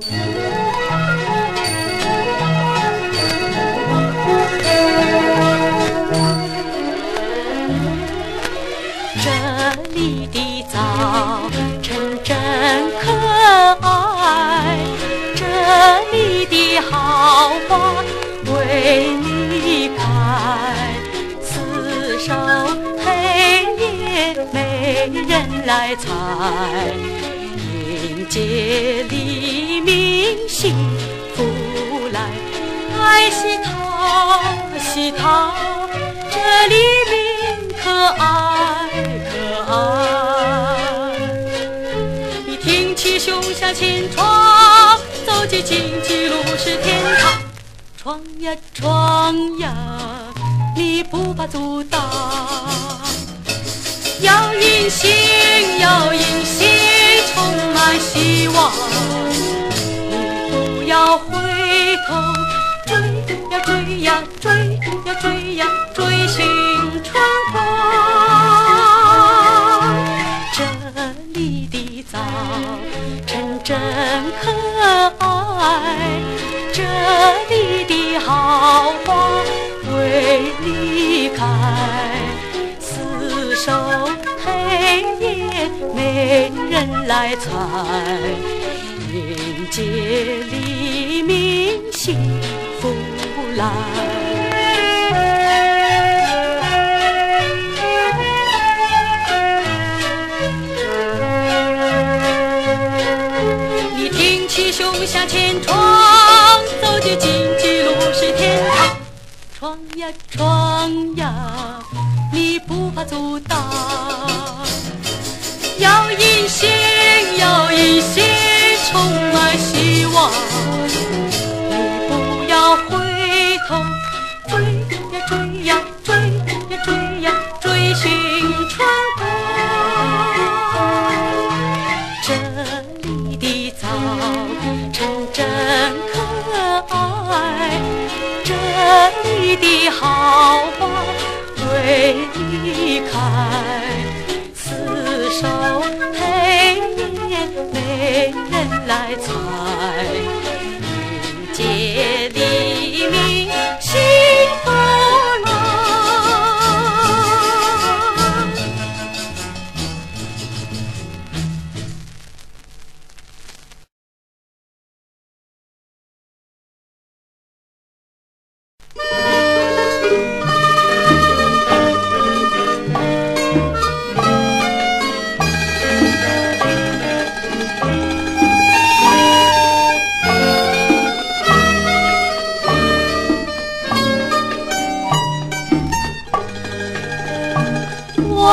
这里的早晨真可爱，这里的好花为你开，此时黑夜没人来采，借黎明幸福来，爱喜桃喜桃，这黎明可爱可爱。你挺起胸向前闯，走进荆棘路是天堂。闯呀闯呀，你不怕阻挡。要隐形，要隐形，充满希望。你不要回头，追呀追呀追呀追呀追寻春光。这里的早晨真可爱，这里的好花为你开，厮守黑夜美人来采，迎接黎明幸福来。你挺起胸向前闯，走进荆棘路是天堂。闯呀闯呀，你不怕阻挡。要迎新，要迎新，充满希望。你不要回头，追呀追呀追呀追呀追寻春光。这里的早晨真可爱，这里的好花为你开，来唱，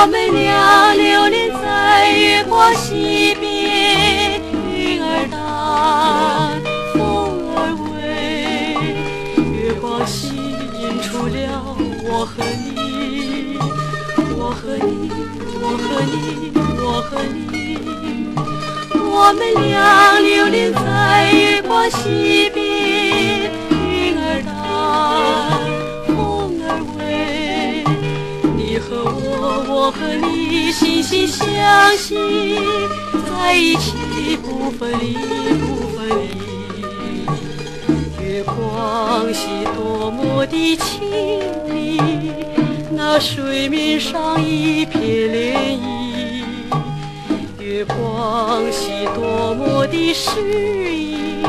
我们俩流连在月光西边，云儿淡，风儿微，月光吸引出了我和你，我和你，我和你，我和你，我们俩流连在月光西边，云儿淡，我，和你，心心相惜，在一起不分离，不分离。月光系多么的清丽，那水面上一片涟漪。月光系多么的诗意，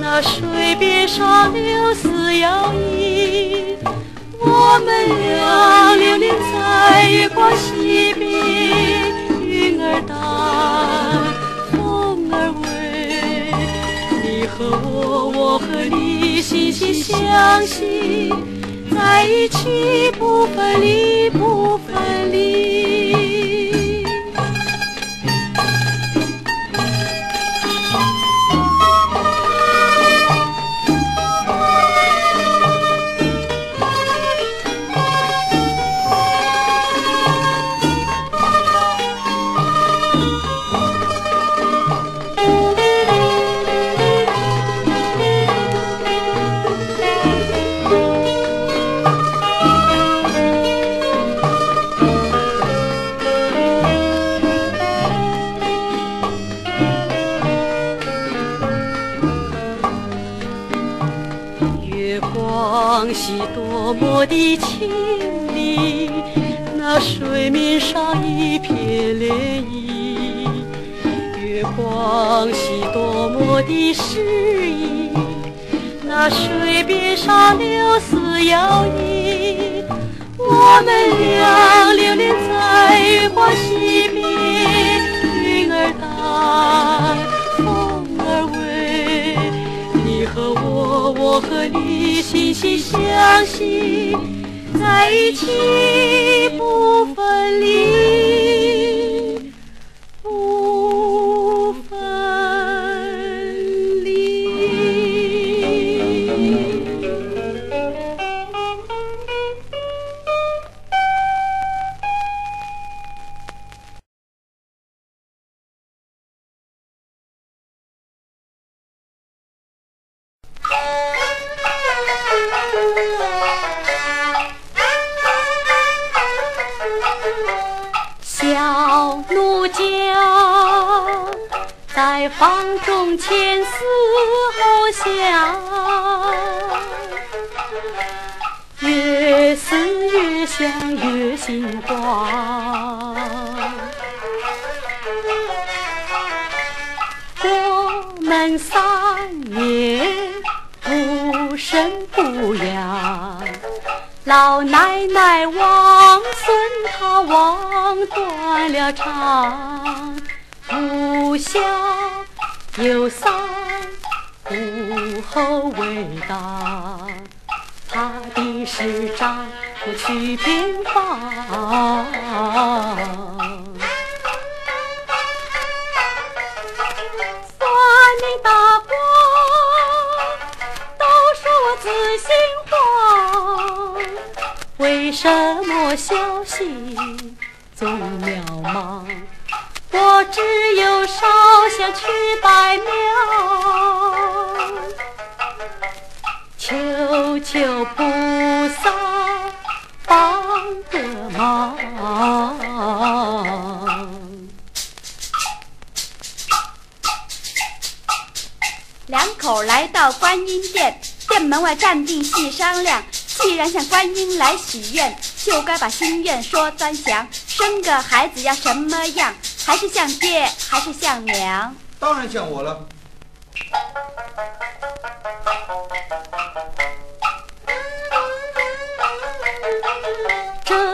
那水边上柳丝摇曳。我们俩流连在月光溪边，云儿淡，风儿微。你和我，我和你，心心相惜，在一起不分离，不分离。兮多么的清丽，那水面上一片涟漪；月光兮多么的诗意，那水边上柳丝摇曳。我们俩流连在月光西边，云儿淡，我，和你，心心相惜，在一起不分离，房中前伺候下，越思越想越心慌。我们三年不生不养。老奶奶望孙他望断了肠，不孝有丧，无后为大，他的师长不去偏方。算命大官都说我自心慌，为什么消息总渺茫？我只有烧香去。求求菩萨帮个忙。两口来到观音殿，殿门外站定细商量。既然向观音来许愿，就该把心愿说端详。生个孩子要什么样？还是像爹，还是像娘？当然像我了。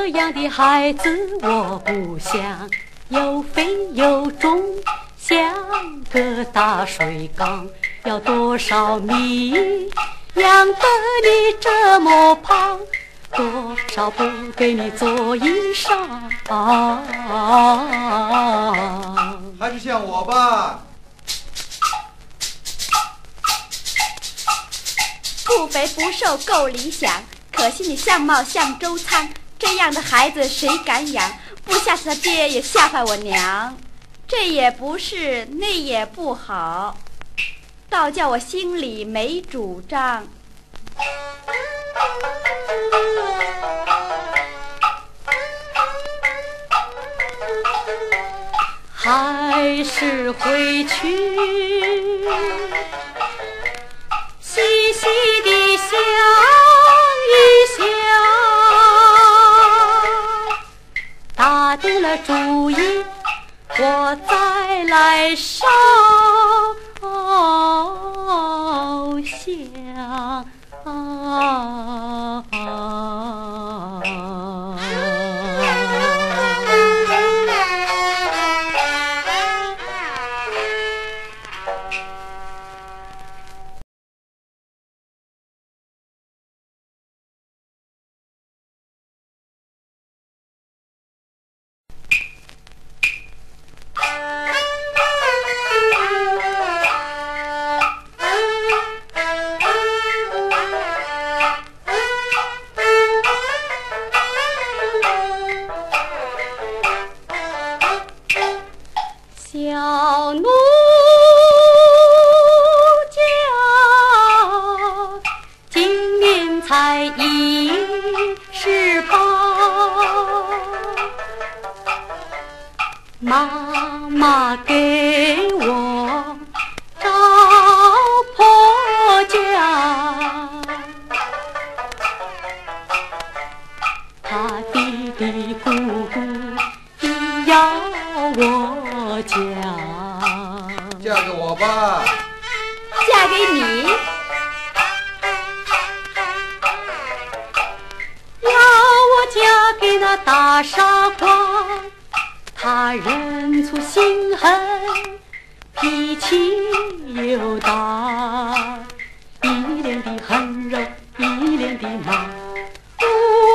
这样的孩子我不想，又肥又重，像个大水缸。要多少米养得你这么胖？多少布给你做衣裳？还是像我吧。不肥不瘦够理想，可惜你相貌像周仓，这样的孩子谁敢养？不吓死他爹，也吓坏我娘。这也不是，那也不好，倒叫我心里没主张。还是回去妈妈给我找婆家。她弟弟姑姑要我嫁嫁给我吧。嫁给你。要嫁给那大傻瓜。他人粗心狠，脾气又大，一脸的横肉，一脸的骂，无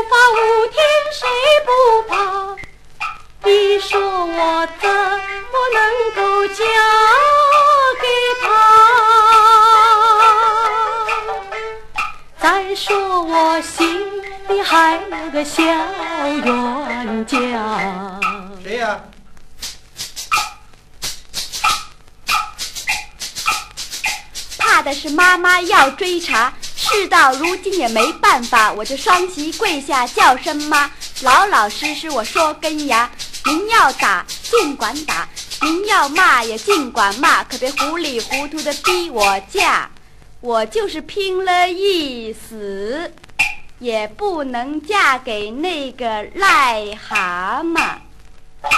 法无天谁不怕？你说我怎么能够嫁给他？再说我心里还有个小冤家。怕的是妈妈要追查，事到如今也没办法，我就双膝跪下叫声妈，老老实实我说根牙。您要打尽管打，您要骂也尽管骂，可别糊里糊涂的逼我嫁。我就是拼了一死，也不能嫁给那个癞蛤蟆。妈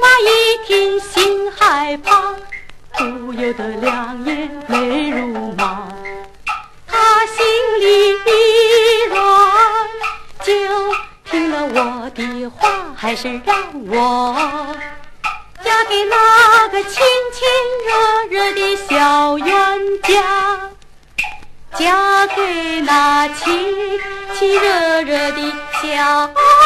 妈一听心害怕，不由得两眼泪如麻。她心里一软，就听了我的话，还是让我嫁给那个亲亲热热的小冤家，嫁给那亲亲热热的小。